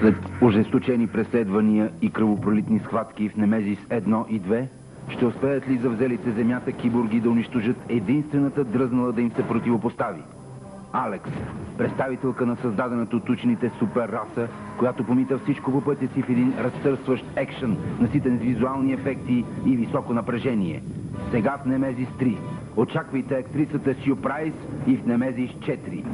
След ожесточени преследвания и кръвопролитни схватки в Немезис 1 и 2, ще успеят ли завзелите земята киборги да унищожат единствената дръзнала да им се противопостави? Алекс, представителка на създадената от учените суперраса, която помита всичко по пътя си в един разтърсващ екшен, наситен с визуални ефекти и високо напрежение. Сега в Немезис 3. Очаквайте актрисата Сю Прайс и в Немезис 4.